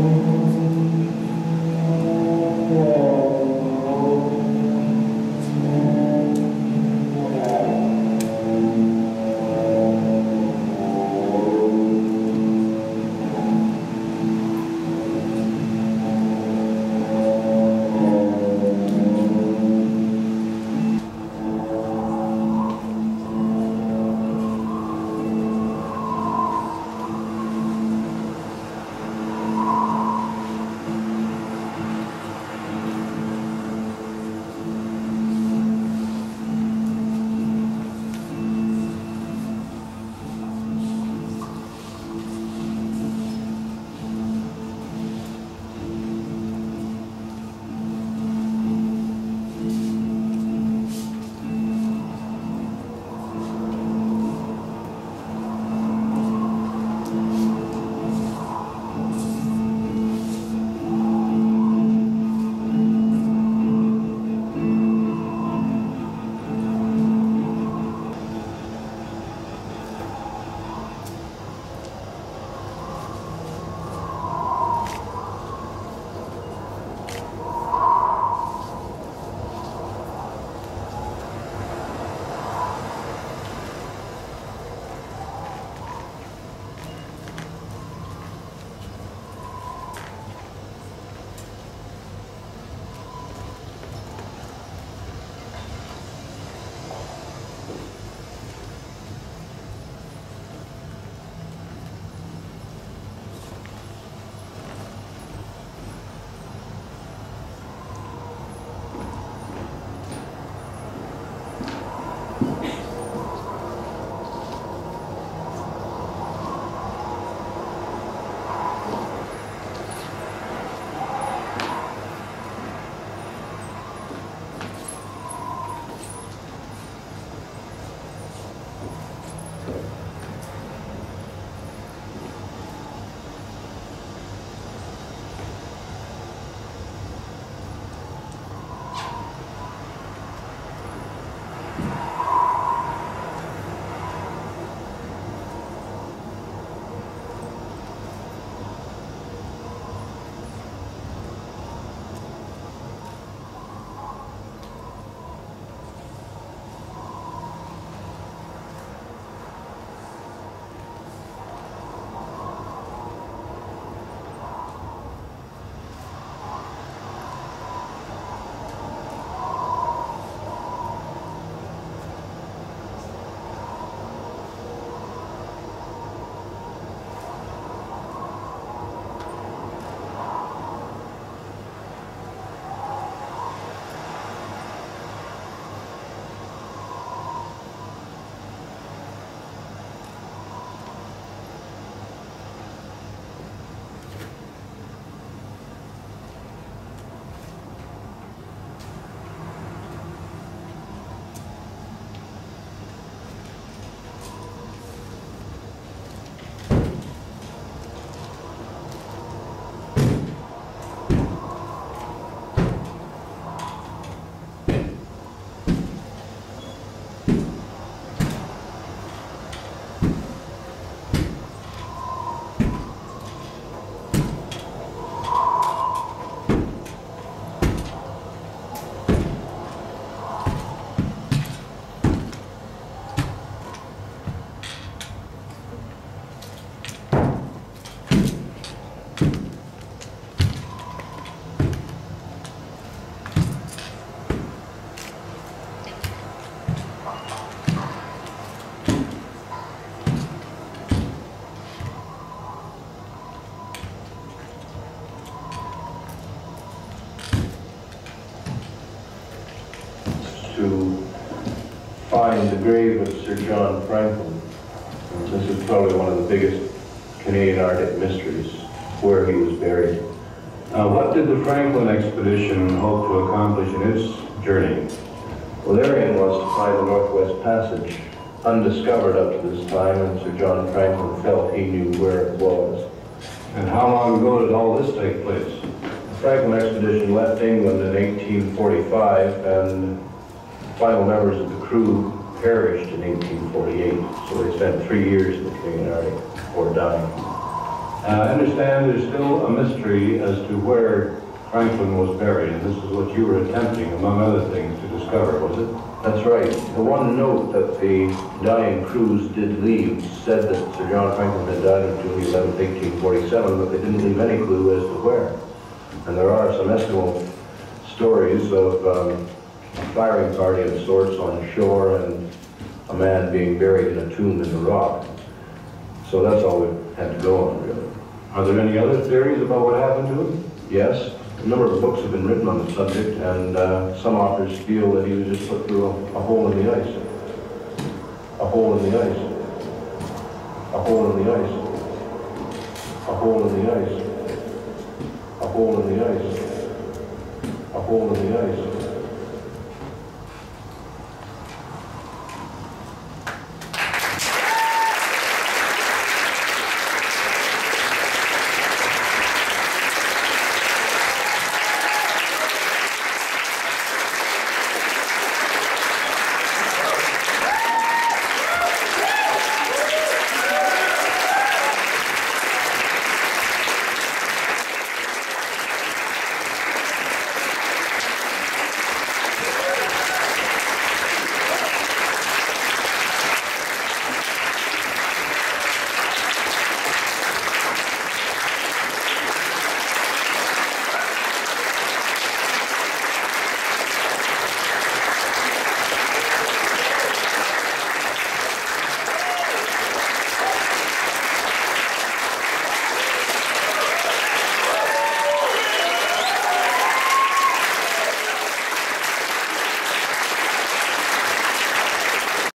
Oh. John Franklin. This is probably one of the biggest Canadian Arctic mysteries, where he was buried. Uh, what did the Franklin expedition hope to accomplish in its journey? Aim was to find the Northwest Passage, undiscovered up to this time, and Sir John Franklin felt he knew where it was. And how long ago did all this take place? The Franklin expedition left England in 1845, and final members of the crew perished in 1848. So they spent three years in the Canadian Arctic before dying. Uh, I understand there's still a mystery as to where Franklin was buried, and this is what you were attempting, among other things, to discover, was it? That's right. The one note that the dying crews did leave said that Sir John Franklin had died on June 11, 1847, but they didn't leave any clue as to where. And there are some Eskimo stories of um, firing party of sorts on shore and a man being buried in a tomb in the rock. So that's all we had to go on, really. Are there any other theories about what happened to him? Yes, a number of books have been written on the subject, and uh, some authors feel that he was just put through a, a hole in the ice. A hole in the ice. A hole in the ice. A hole in the ice. A hole in the ice. A hole in the ice.